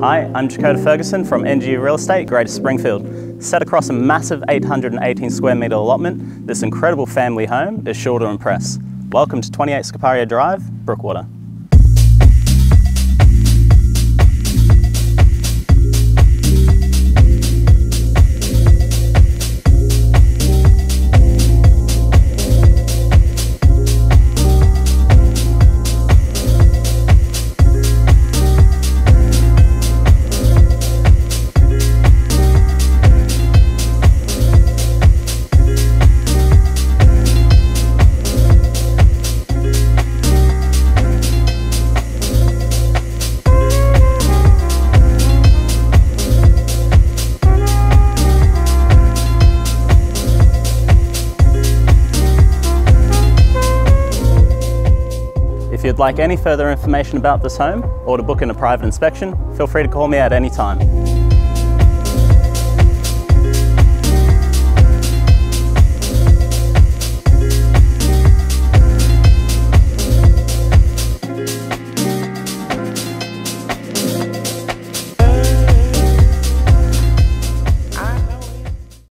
Hi, I'm Jahkoda Ferguson from NGU Real Estate, Greater Springfield. Set across a massive 818 square metre allotment, this incredible family home is sure to impress. Welcome to 28 Scoparia Drive, Brookwater. If you'd like any further information about this home or to book in a private inspection, feel free to call me at any time.